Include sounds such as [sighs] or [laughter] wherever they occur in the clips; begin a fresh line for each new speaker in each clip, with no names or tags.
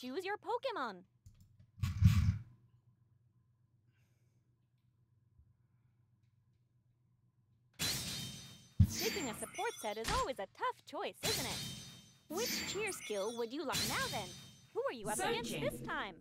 choose your Pokemon. Picking a support set is always a tough choice, isn't it? Which cheer skill would you like now then? Who are you up against this time?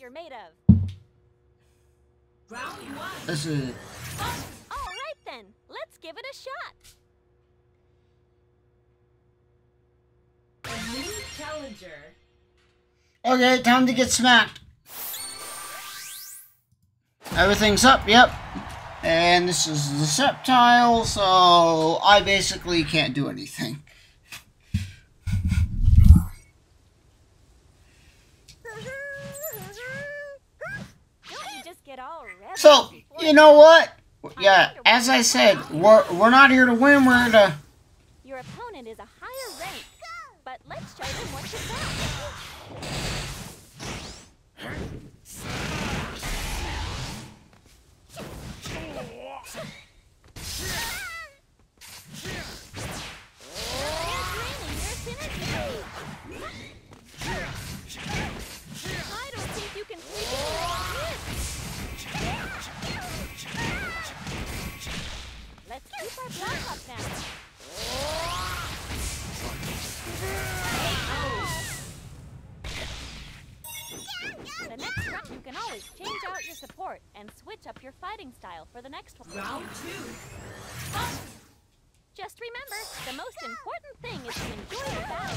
You're made of.
Round one.
This is oh,
All right then, let's give it a shot.
A new challenger.
okay. Time to get smacked. Everything's up. Yep. And this is the Sceptile, so I basically can't do anything.
Don't you just get all revved
So you know what? Yeah, as I said, we're we're not here to win. We're here to.
Your opponent is a higher rank, but let's show them what you got. Can always change out your support and switch up your fighting style for the next one.
Round two.
Just remember, the most important thing is to enjoy the battle.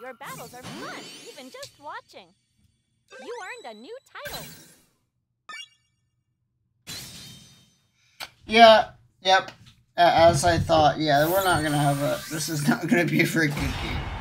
Your battles are fun, even just watching. You earned a new title.
Yeah. Yep. As I thought. Yeah, we're not gonna have a. This is not gonna be a good game.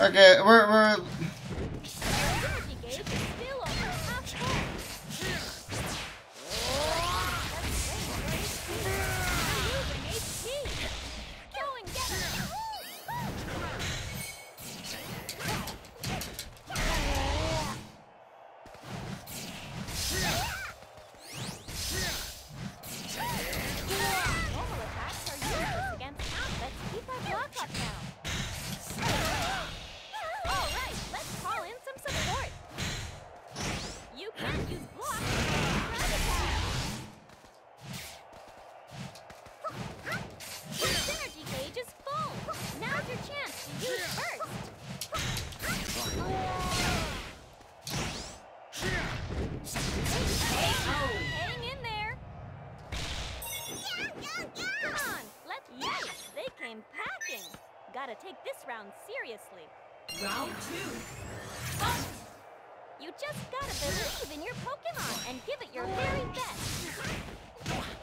Okay, we're we're.
Gotta take this round seriously.
Round two.
You just gotta believe in your Pokemon and give it your very best.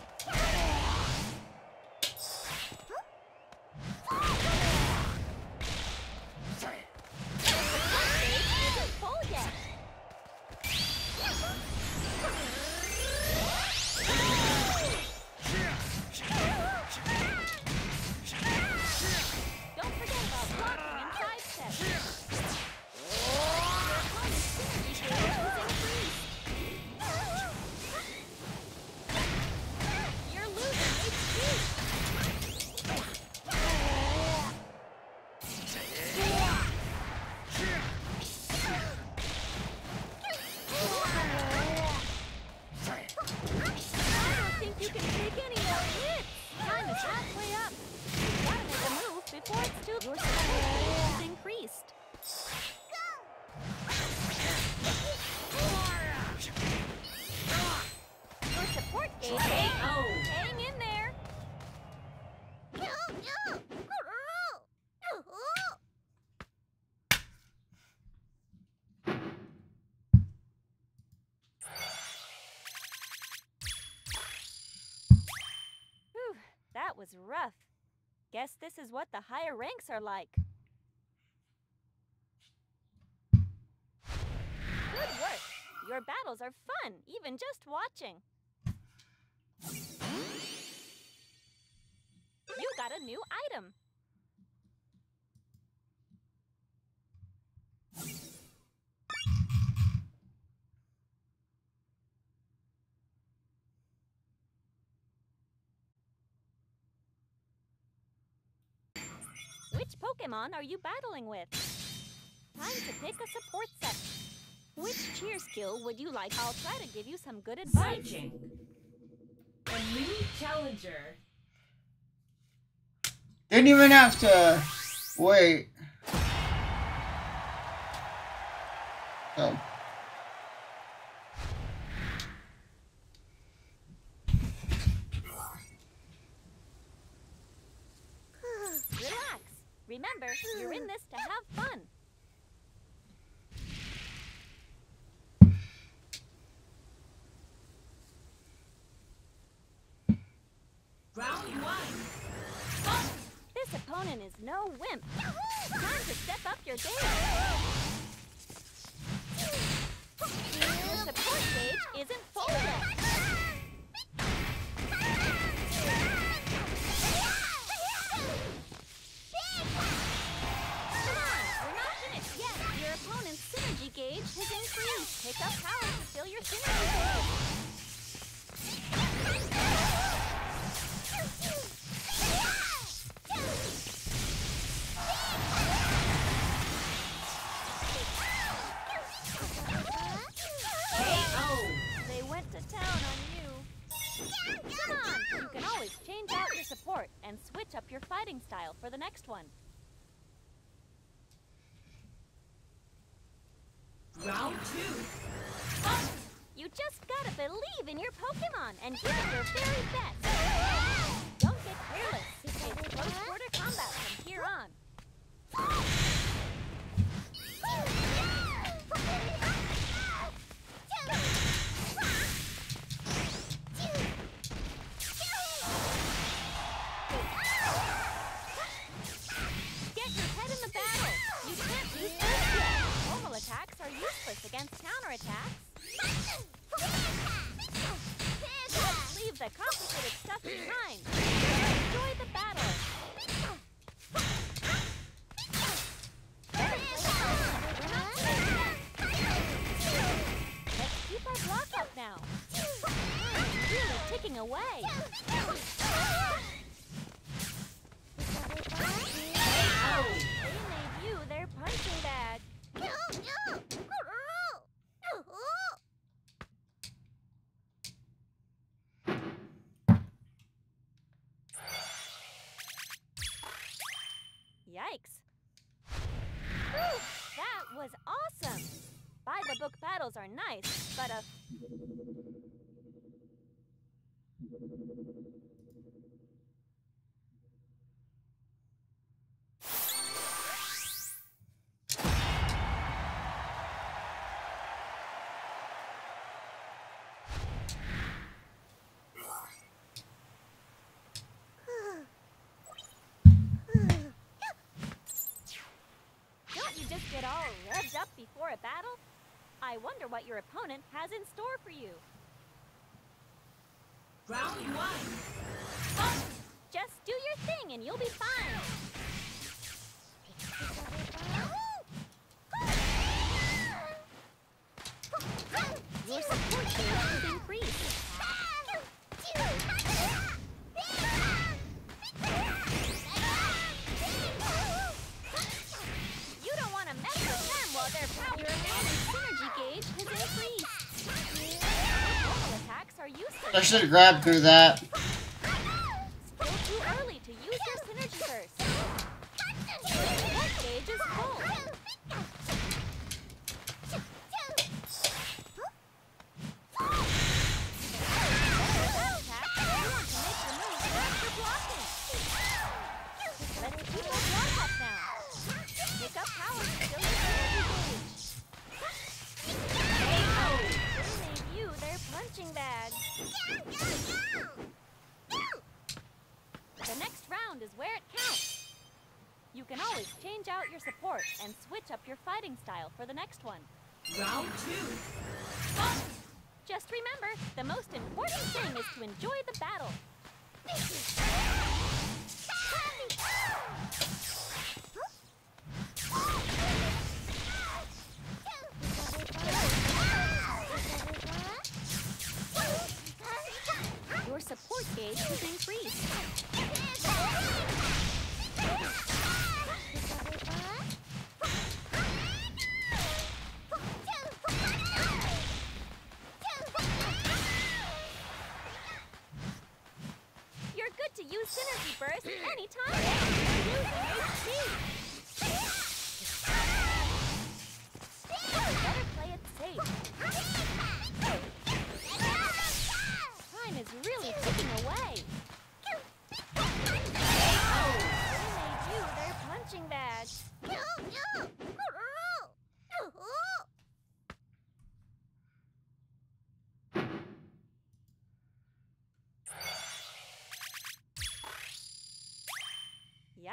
Was rough. Guess this is what the higher ranks are like. Good work. Your battles are fun, even just watching. You got a new item. Which Pokemon are you battling with? Time to pick a support set. Which cheer skill would you like? I'll try to give you some good advice.
Searching. A new challenger.
Didn't even have to wait. So.
Remember, you're in this to have fun.
Round one.
This opponent is no wimp. Time to step up your game. Went to town on you. Come on, you can always change out your support and switch up your fighting style for the next one.
Round two. Fight.
You just gotta believe in your Pokemon and give it your very best. Don't get careless. It's close quarter combat from here on. the book battles are nice, but
a...
Uh, [sighs] Don't you just get all revved up before a battle? I wonder what your opponent has in store for you.
Round one.
Just do your thing and you'll be fine.
I should have grabbed through that.
Round is where it counts. You can always change out your support and switch up your fighting style for the next one.
Round two. Fight!
Just remember, the most important thing is to enjoy the battle. Your support gauge has increased.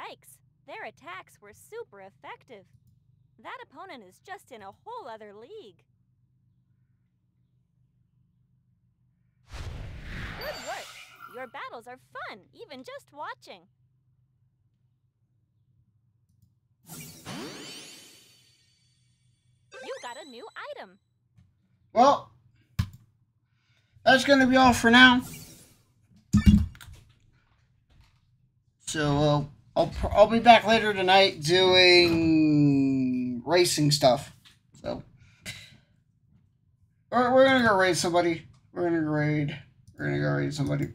Yikes! Their attacks were super effective. That opponent is just in a whole other league. Good work! Your battles are fun, even just watching. You got a new item.
Well, that's going to be all for now. So uh, I'll I'll be back later tonight doing racing stuff. So we're, we're gonna go raid somebody. We're gonna go raid. We're gonna go raid somebody.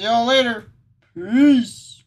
See y'all later. Peace.